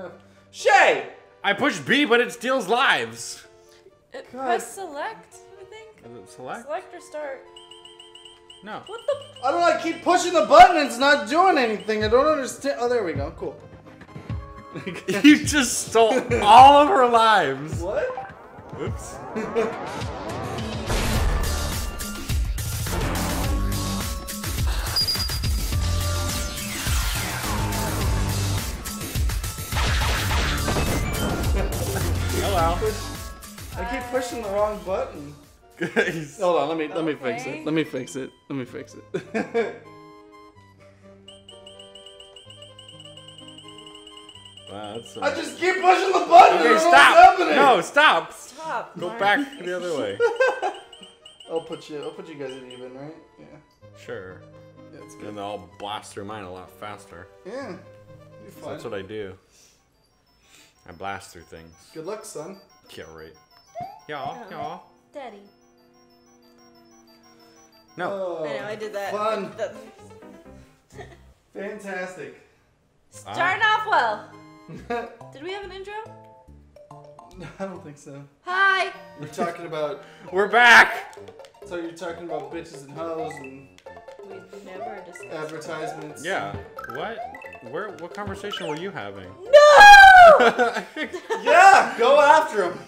enough. Shea! I push B, but it steals lives. Uh, God. press select, I think. Is it select? Select or start. No. What the? I don't know, I keep pushing the button and it's not doing anything. I don't understand. Oh, there we go. Cool. you just stole all of her lives. What? Oops. Hello. I keep pushing the wrong button. Guys. Hold on, let me let me fix it. Let me fix it. Let me fix it. Wow, that's uh, I a... just keep pushing the button. Okay, stop. No, stop. Stop. Go Mark. back the other way. I'll put you. I'll put you guys at even, right? Yeah. Sure. Yeah, it's good. And I'll blast through mine a lot faster. Yeah. So that's what I do. I blast through things. Good luck, son. Yeah, right. Y'all, yeah, y'all. yeah. Daddy. No. Oh, I know I did that. Fun. Fantastic. Starting ah. off well. Did we have an intro? No, I don't think so. Hi. We're talking about. We're back. So you're talking about bitches and hoes and We've never discussed. advertisements. Yeah. What? Where? What conversation were you having? No! Yeah. Go after him.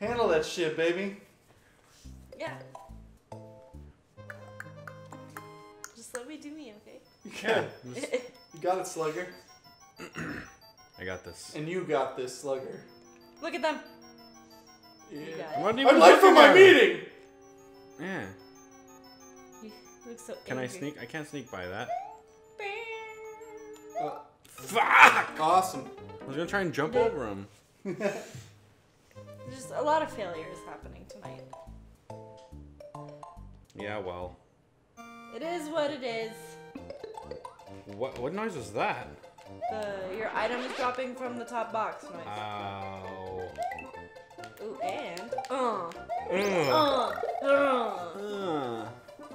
Handle that shit, baby. yeah. Just let me do me, okay? yeah. just- You got it, Slugger. I got this. And you got this, Slugger. Look at them. Yeah. You got it. What I'm late for looking my at? meeting. Yeah. You look so Can I sneak? I can't sneak by that. Uh, Fuck! awesome. I was gonna try and jump over him. Just a lot of failures happening tonight. Yeah. Well. It is what it is. What? What noise was that? The your item is dropping from the top box noise. Ow. Ooh, and uh, Ugh. uh, uh. Ugh.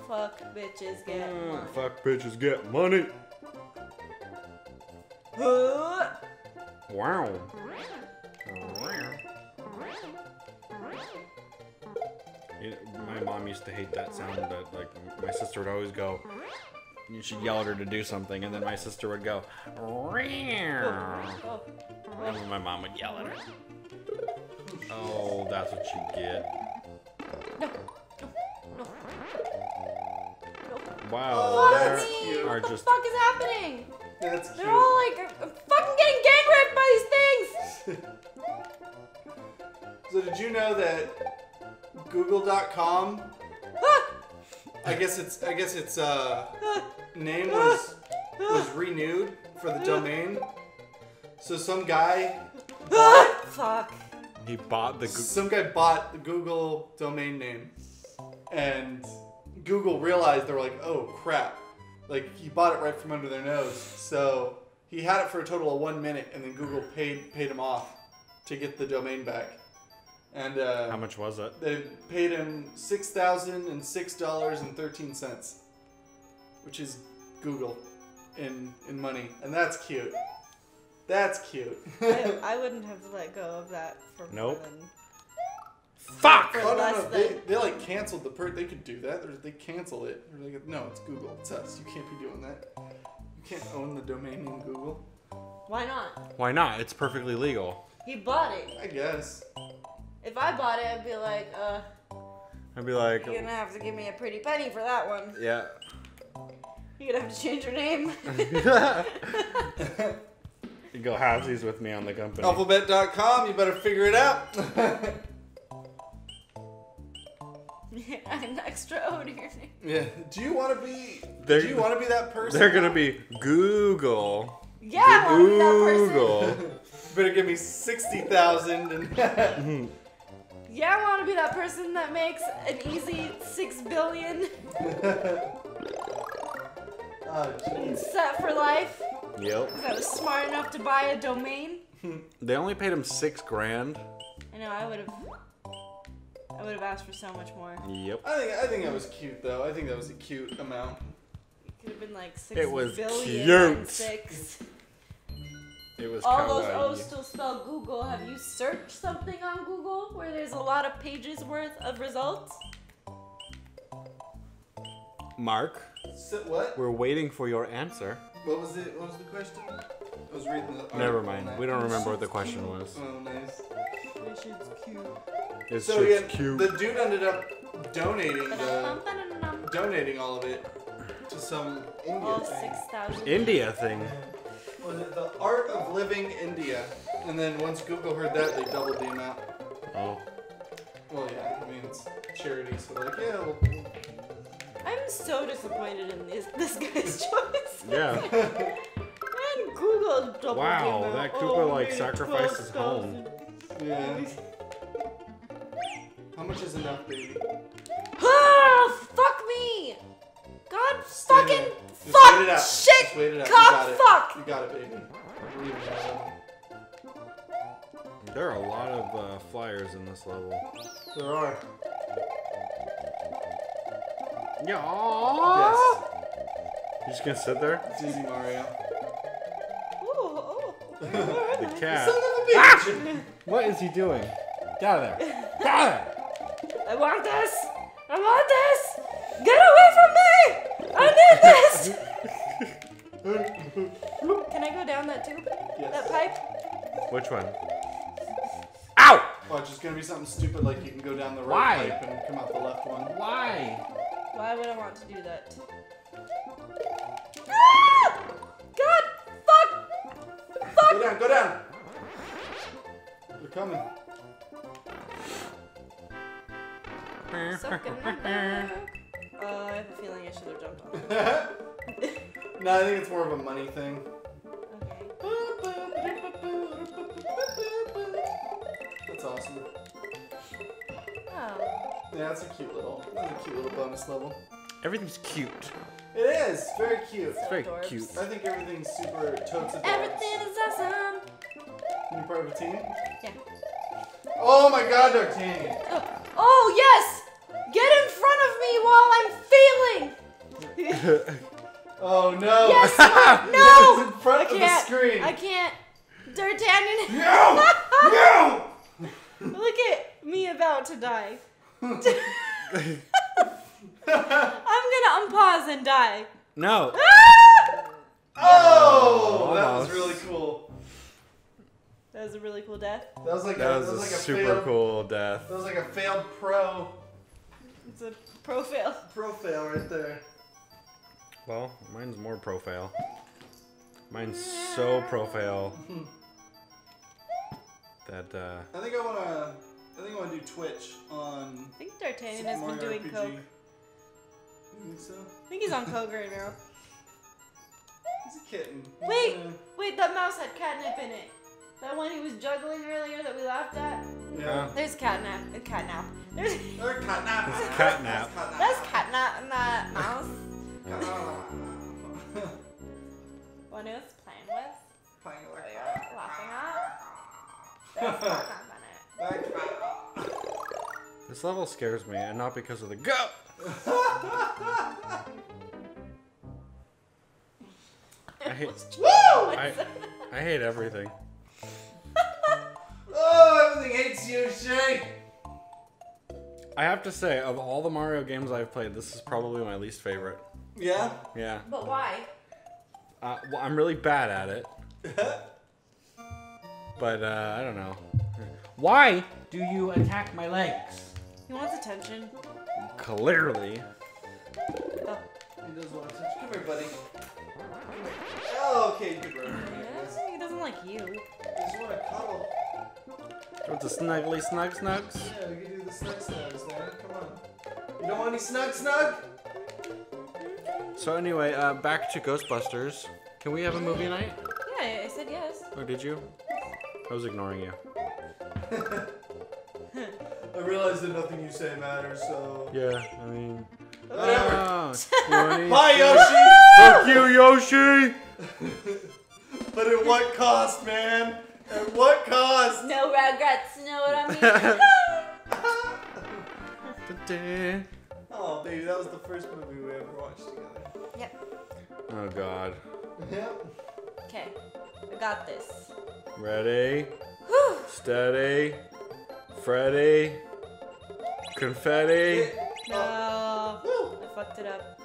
Fuck bitches get Ugh. money. Fuck bitches get money. Wow. You know, my mom used to hate that sound, but like my sister would always go. and She'd yell at her to do something, and then my sister would go. And then my mom would yell at her. Oh, that's what you get. no, no, no. Wow, Oh, there that's Funny. are What the fuck is happening? That's cute. They're all like uh, fucking getting gang raped by these things. So did you know that Google.com? I guess it's I guess its uh, name was was renewed for the domain. So some guy Ah! Fuck. he bought the. Goo- some guy bought the Google domain name, and Google realized they were like, oh crap, like he bought it right from under their nose. So he had it for a total of one minute, and then Google paid paid him off to get the domain back. And uh, How much was it? They paid him six thousand and six dollars and thirteen cents, which is Google in in money, and that's cute. That's cute. I, I wouldn't have let go of that for more than Fuck! for Oh, no, no, they, than. they like canceled the per. They could do that. They're, they cancel it. They're like, no, it's Google. It's us. You can't be doing that. You can't own the domain name Google. Why not? Why not? It's perfectly legal. He bought it. I guess. If I bought it, I'd be like, uh, I'd be like, you're gonna have to give me a pretty penny for that one. yeah. You're gonna have to change your name. you go halvesies with me on the company. Alphabet.com. You better figure it out. An extra O to your name. yeah. Do you want to be? They're- do you want to be that person? They're gonna be Google. Yeah, I wanna be that person. Google. better give me sixty thousand and. Yeah, I want to be that person that makes an easy six billion oh, jeez. set for life. Yep. I was smart enough to buy a domain. They only paid him six grand. I know I would have. I would have asked for so much more. Yep. I think I think that was cute though. I think that was a cute amount. It could have been like six It was billion cute. six. It was all those kawaii. O's still spell Google. Have you searched something on Google where there's a lot of pages worth of results? Mark, So, what? we're waiting for your answer. What was it? What was the question? I was reading the. Never mind. We don't remember what the question was. Oh, nice. This shit's cute. It's So yeah, just cute. the dude ended up donating the donating all of it to some India All thing. 6,000. India thing. Was it the Art of Living India? And then once Google heard that, they doubled the amount. Oh. Well, yeah, I mean it's charity, so they're like, yeah, we'll, I'm so disappointed in this this guy's choice. Yeah. And Google doubled Wow, the amount. that Oh, Google, like, maybe sacrificed his home. yeah. How much is enough, baby? Ah, fuck me! God fucking Just fuck wait it out. shit Just wait it out. cock you got it. fuck! You got it, baby. I believe in you. There are a lot of uh, flyers in this level. There are. Yeah. Yes. You just gonna sit there? It's easy, Mario. Ooh, ooh. The cat. Son of a bitch! What is he doing? Get out of there. Get out of there. I want this! I want this! Get away from me! I need this! Can I go down that tube? That pipe? Which one? Ow! Watch, it's gonna be something stupid like you can go down the right Why? pipe and come out the left one. Why? Why would I want to do that? Ah! God! Fuck! Fuck! Go down, go down! They're coming. Suck in my dick. Uh, I have a feeling I should have jumped on it. no, I think it's more of a money thing. Okay. That's awesome. Oh. Yeah, that's a cute little, that's a cute little bonus level. Everything's cute. It is very cute. It's very Adorbs. cute. I think everything's super totes adorable. Everything is awesome! You part of a team? Yeah. Oh my God, D'Artagnan! Oh, oh yes! no! Yes! Yes, No! it's in front I of the can't. screen. I can't. D'Artagnan. No! No! Look at me about to die. I'm gonna unpause and die. no. Ah! Oh, that was really cool. That was a really cool death. That was like That a, was that a was like a super failed, cool death. That was like a failed pro It's a pro fail. pro fail right there. Well, mine's more profile. Mine's so profile that uh, I think I wanna. I think I wanna do Twitch on. I think D'Artagnan has been doing RPG. coke. You think so? I think he's on coke right now. He's a kitten. He's Wait. gonna- Wait, that mouse had catnip in it. That one he was juggling earlier that we laughed at. Yeah. There's catnap. Catnap. There's Or catnap. It's catnap. that's catnap in that mouse. One he was playing with. Playing that we were laughing at. That's catnap in it. this level scares me, and not because of the go. I hate, Woo! I, I hate everything. Oh, everything hates you, Shea. I have to say, of all the Mario games I've played, this is probably my least favorite. Yeah. Yeah, But why? Uh, well, I'm really bad at it, but uh, I don't know. Why do you attack my legs? He wants attention. Clearly. Oh. He does want to touch. Come here, buddy. Oh, okay, you bro. He doesn't like you. I just want to cuddle. With the snuggly snug snugs. Yeah, we can do the snug snugs, man. Come on. You don't want any snug snug? So anyway, uh, back to Ghostbusters. Can we have a movie night? Yeah, I said yes. Oh, did you? I was ignoring you. I realize that nothing you say matters, so. Yeah, I mean. Whatever. Ah, Bye, Yoshi! Fuck you, Yoshi! but at what cost, man? At what cost? No regrets, know what I mean? oh, baby, that was the first movie we ever watched together. Yep. Oh god. Yep. Okay, I got this. Ready, Whew. steady, Freddy, confetti. No, oh. Woo! I fucked it up.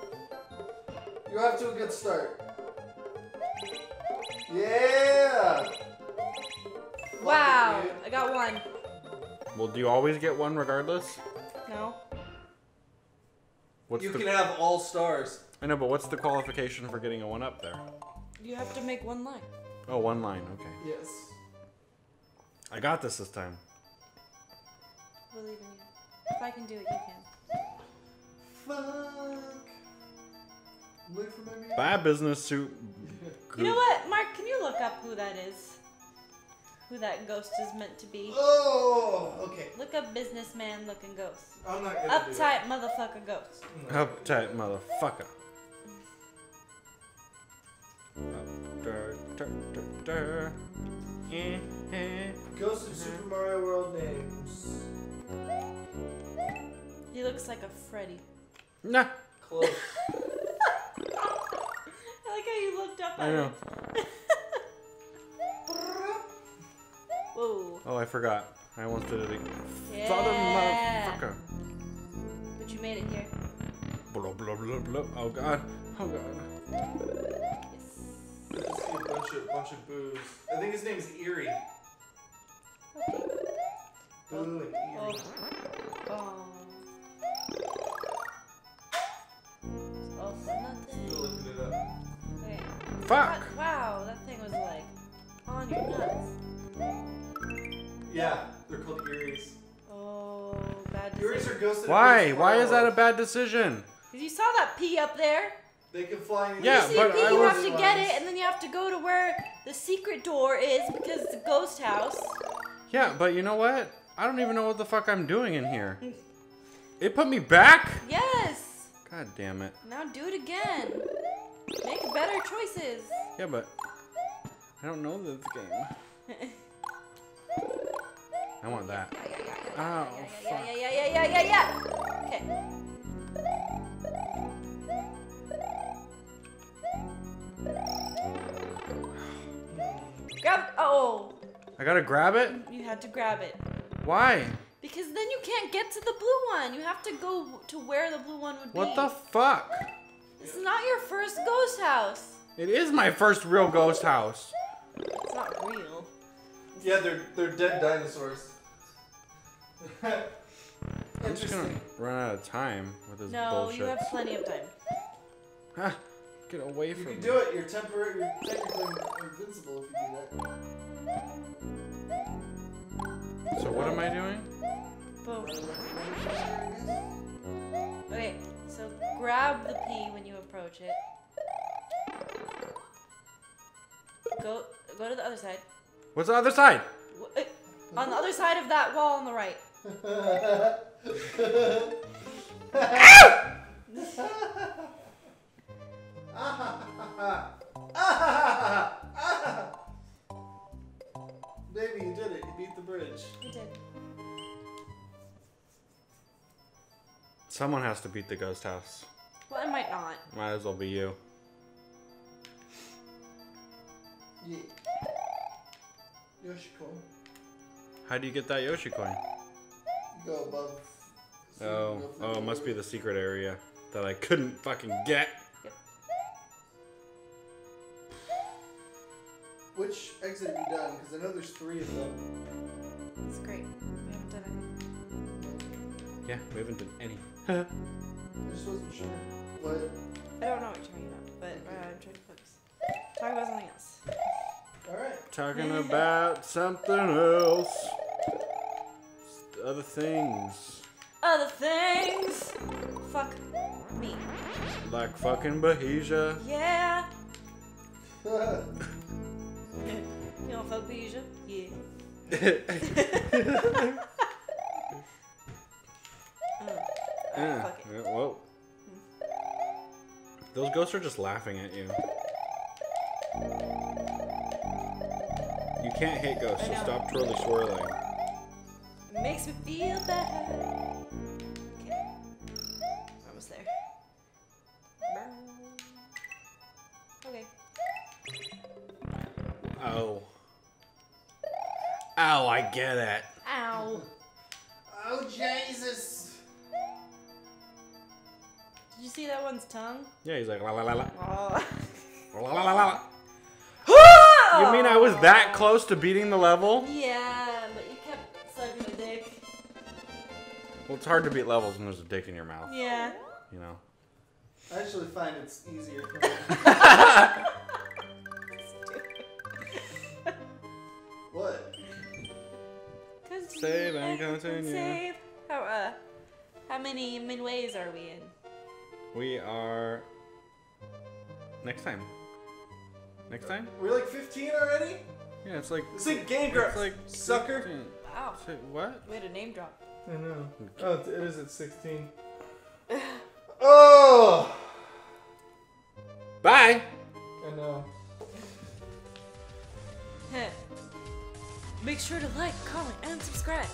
You have to a good start. Yeah! Wow, I got one. Well, do you always get one regardless? No. What's You the? can have all stars. I know, but what's the qualification for getting a one up there? You have to make one line. Oh, one line. Okay. Yes. I got this this time. Believe in you. If I can do it, you can. Fuck. Wait for my music. Bad business suit. You know what, Mark? Can you look up who that is? Who that ghost is meant to be? Oh, okay. Look up businessman looking ghost. I'm not gonna do Uptight motherfucker ghost. it. Uptight motherfucker. Up, dur, dur, Ghost of Super Mario World names. He looks like a Freddy. Nah, Close. I like how you looked up at I know. it. Whoa. Oh, I forgot. I almost did it again. Yeah. Father motherfucker. But you made it here. Blah, blah, blah, blah. Oh god. Oh god. Bunch of bunch of boos. I think his name is Eerie. Okay. Boo and Eerie. Oh. Oh. It's all for nothing. Still looking it up. Okay. Fuck! That- wow, that thing was like on your nuts. Yeah, they're called Eeries. Oh, bad Eries decision. are ghosts. Why? Why is that a Mario bad decision? 'Cause you saw that pee up there. They can fly. in Yeah, you see but a I you have to get it, and then you have to go to where the secret door is because it's a ghost house. Yeah, but you know what? I don't even know what the fuck I'm doing in here. It put me back? Yes. God damn it. Now do it again. Make better choices. Yeah, but I don't know this game. I want that. Oh, yeah, fuck. yeah, yeah, yeah, yeah, yeah, yeah. Okay. Grab. Oh, I gotta grab it? you had to grab it Why? because then you can't get to the blue one. You have to go to where the blue one would be. What the fuck? This is not your first ghost house. It is my first real ghost house. It's not real. Yeah, they're they're dead dinosaurs. I'm just gonna run out of time with this No, bullshit. you have plenty of time. Ah, get away You from can do it. You're temporary. You're technically invincible if you do that. So what am I doing? Boom. Okay, so grab the P when you approach it. Go go to the other side. What's the other side? W- eh, On the other side of that wall on the right. Baby, you did it. You beat the bridge. You did. Someone has to beat the ghost house. Well, it might not. Might as well be you. Yeah. Yoshiko, How do you get that Yoshi coin? go above. Oh, oh, it must be the secret area that I couldn't fucking get. Which exit have you done? Because I know there's three of them. It's great. We haven't done any. Yeah, we haven't done any. I just wasn't sure. What? I don't know what you're talking about, but uh, I'm trying to focus. Talk about something else. Alright. Talking about something else. Other things. Other things. Fuck me. Like fucking Bahija. Yeah. You don't fuck Beja? Yeah. Yeah, mm. Fuck it. yeah, whoa. Those ghosts are just laughing at you. You can't hate ghosts, so stop twirly swirling. It makes me feel bad. Get it. Ow. Oh Jesus! Did you see that one's tongue? Yeah, he's like la la la la. Oh. La la la la. la. You mean I was that close to beating the level? Yeah, but you kept sucking the dick. Well, it's hard to beat levels when there's a dick in your mouth. Yeah. You know. I actually find it's easier. Save and continue. Save. How uh, how many midways are we in? We are. Next time. Next time? We're like 15 already? Yeah, it's like. It's ain't Game It's Grumps, like sucker. 15. Wow. Say- What? We had a name drop. I know. Oh, it is at 16. oh! Bye! I know. Make sure to like, comment, and subscribe.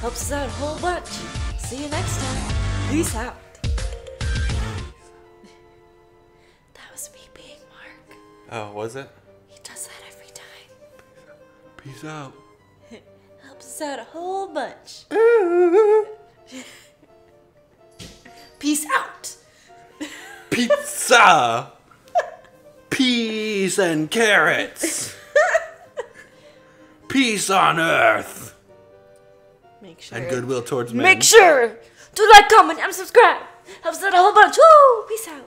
Helps us out a whole bunch. See you next time. Peace out. that was me being Mark. Oh, was it? He does that every time. Peace out. Helps us out a whole bunch. Peace out. Pizza! Peas and carrots! Peace on earth! Make sure. And goodwill towards men. Make sure to like, comment, and subscribe. Helps out a whole bunch. Woo! Peace out.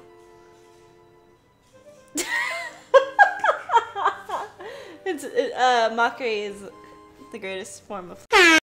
it's it, uh, mockery is the greatest form of